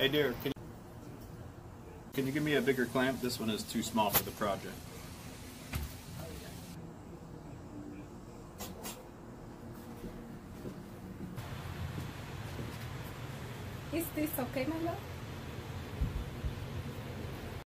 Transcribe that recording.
Hey, dear, can you, can you give me a bigger clamp? This one is too small for the project. Is this okay, my love?